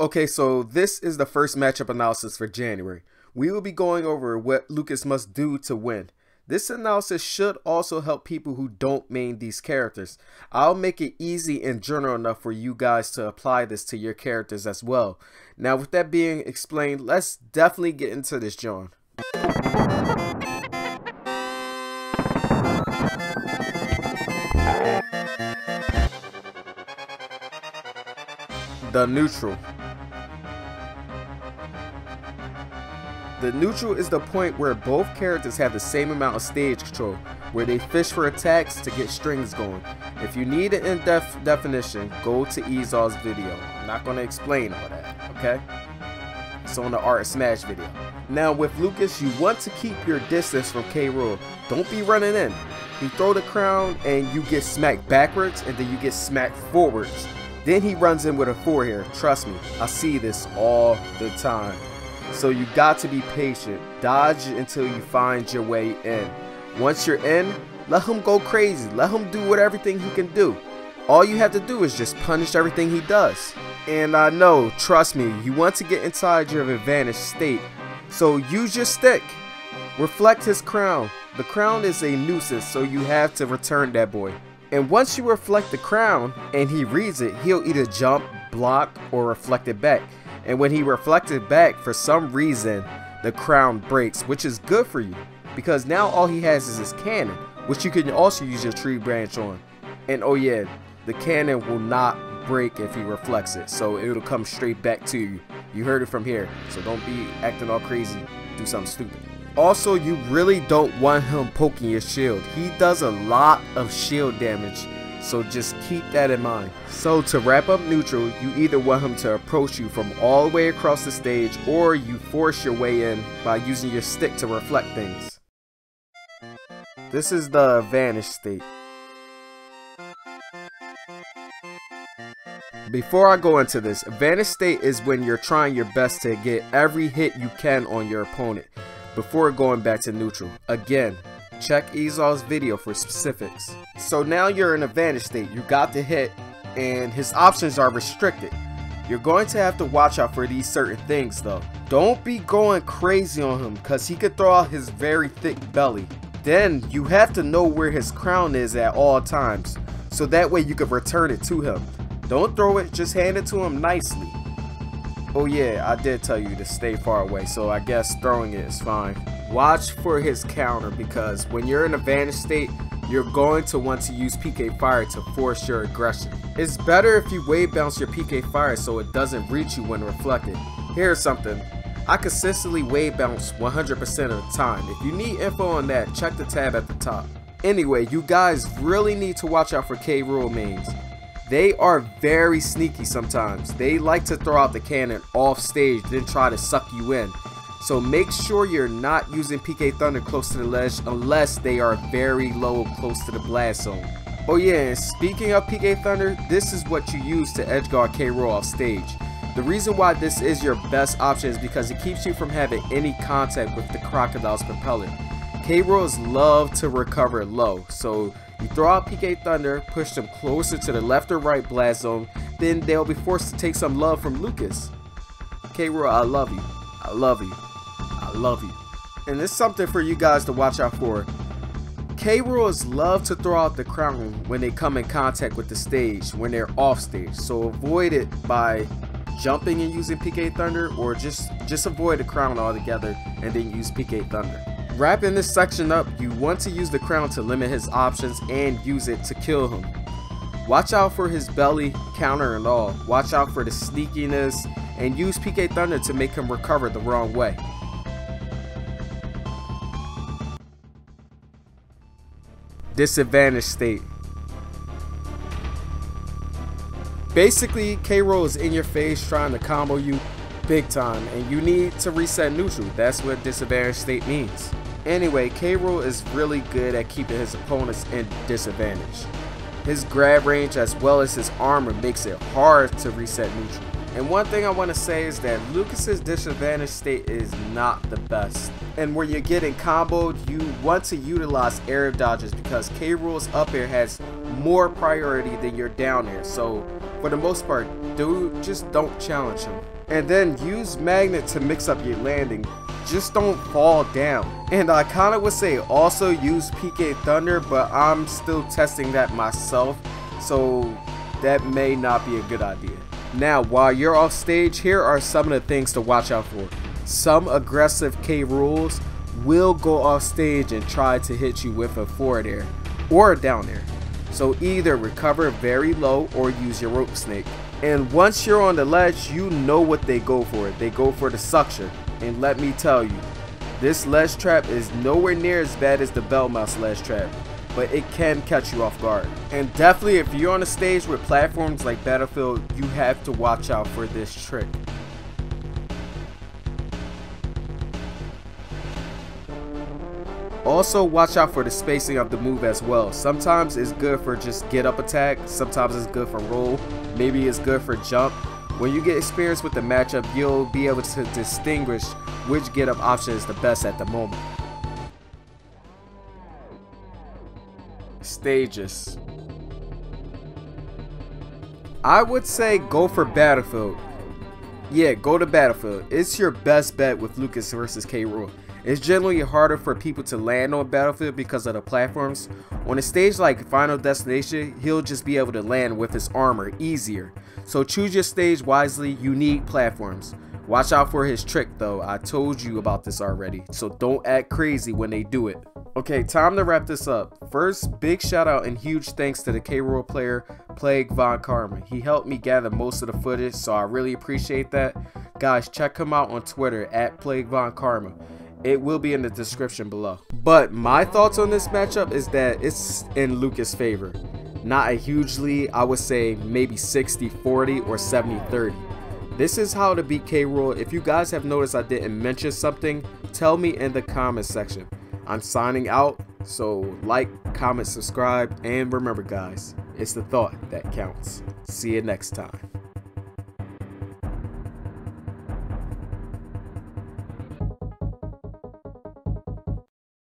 Okay, so this is the first matchup analysis for January. We will be going over what Lucas must do to win. This analysis should also help people who don't main these characters. I'll make it easy and general enough for you guys to apply this to your characters as well. Now with that being explained, let's definitely get into this John. The neutral. The neutral is the point where both characters have the same amount of stage control, where they fish for attacks to get strings going. If you need an in-depth definition, go to Izaw's video. I'm not going to explain all that, okay? It's on the Art Smash video. Now with Lucas, you want to keep your distance from K. Rool. Don't be running in. He throw the crown and you get smacked backwards and then you get smacked forwards. Then he runs in with a four here. Trust me, I see this all the time. So you got to be patient. Dodge until you find your way in. Once you're in, let him go crazy. Let him do what everything he can do. All you have to do is just punish everything he does. And I know, trust me, you want to get inside your advantage state. So use your stick. Reflect his crown. The crown is a nuisance, so you have to return that boy. And once you reflect the crown and he reads it, he'll either jump, block, or reflect it back. And when he reflected back, for some reason, the crown breaks, which is good for you. Because now all he has is his cannon, which you can also use your tree branch on. And oh yeah, the cannon will not break if he reflects it. So it'll come straight back to you. You heard it from here. So don't be acting all crazy. Do something stupid. Also, you really don't want him poking your shield. He does a lot of shield damage so just keep that in mind. So to wrap up neutral, you either want him to approach you from all the way across the stage or you force your way in by using your stick to reflect things. This is the advantage state. Before I go into this, advantage state is when you're trying your best to get every hit you can on your opponent before going back to neutral. Again, Check Izaw's video for specifics. So now you're in a advantage state. You got the hit and his options are restricted. You're going to have to watch out for these certain things though. Don't be going crazy on him because he could throw out his very thick belly. Then you have to know where his crown is at all times. So that way you can return it to him. Don't throw it, just hand it to him nicely. Oh yeah, I did tell you to stay far away, so I guess throwing it is fine. Watch for his counter because when you're in a advantage state, you're going to want to use PK Fire to force your aggression. It's better if you wave bounce your PK Fire so it doesn't reach you when reflected. Here's something. I consistently wave bounce 100% of the time. If you need info on that, check the tab at the top. Anyway, you guys really need to watch out for K. Rool mains. They are very sneaky sometimes. They like to throw out the cannon off stage then try to suck you in. So make sure you're not using PK Thunder close to the ledge unless they are very low close to the blast zone. Oh yeah, speaking of PK Thunder, this is what you use to edgeguard K. Rool off stage. The reason why this is your best option is because it keeps you from having any contact with the Crocodile's propeller. K. Rools love to recover low, so you throw out PK Thunder, push them closer to the left or right blast zone, then they'll be forced to take some love from Lucas. K. Rool, I love you. I love you. I love you. And it's something for you guys to watch out for. K. Rools love to throw out the crown when they come in contact with the stage, when they're off stage. So avoid it by jumping and using PK Thunder or just, just avoid the crown altogether and then use PK Thunder. Wrapping this section up, you want to use the crown to limit his options and use it to kill him. Watch out for his belly, counter and all. Watch out for the sneakiness and use PK Thunder to make him recover the wrong way. Disadvantage state. Basically, K. Rool is in your face trying to combo you big time and you need to reset neutral. That's what disadvantage state means. Anyway, K. Is really good at keeping his opponents in disadvantage. His grab range as well as his armor makes it hard to reset neutral. And one thing I want to say is that Lucas's disadvantage state is not the best. And where you're getting comboed, you want to utilize air dodges because K. Rool's up air has more priority than your down air. So For the most part, dude, just don't challenge him. And then use Magnet to mix up your landing. Just don't fall down. And I kinda would say also use PK Thunder, but I'm still testing that myself. So that may not be a good idea. Now, while you're off stage, here are some of the things to watch out for. Some aggressive K. Rools will go off stage and try to hit you with a forward air or a down air. So either recover very low or use your rope snake. And once you're on the ledge, you know what they go for. They go for the suction. And let me tell you, this ledge trap is nowhere near as bad as the Belmonts ledge trap, but it can catch you off guard. And definitely if you're on a stage with platforms like Battlefield, you have to watch out for this trick. Also watch out for the spacing of the move as well. Sometimes it's good for just get up attack, sometimes it's good for roll, maybe it's good for jump. When you get experience with the matchup, you'll be able to distinguish which get up option is the best at the moment. Stages. I would say go for Battlefield. Yeah, go to Battlefield. It's your best bet with Lucas versus K. Rool. It's generally harder for people to land on Battlefield because of the platforms. On a stage like Final Destination, he'll just be able to land with his armor easier. So choose your stage wisely, you need platforms. Watch out for his trick though, I told you about this already, so don't act crazy when they do it. Okay, time to wrap this up. First, big shout out and huge thanks to the K. Rool player, Plague Von Karma. He helped me gather most of the footage, so I really appreciate that. Guys, check him out on Twitter, at Plague Von Karma. It will be in the description below. But my thoughts on this matchup is that it's in Lucas' favor. Not a huge lead, I would say maybe 60-40 or 70-30. This is how to beat K. Rool. If you guys have noticed I didn't mention something, tell me in the comments section. I'm signing out, so like, comment, subscribe, and remember guys, it's the thought that counts. See you next time.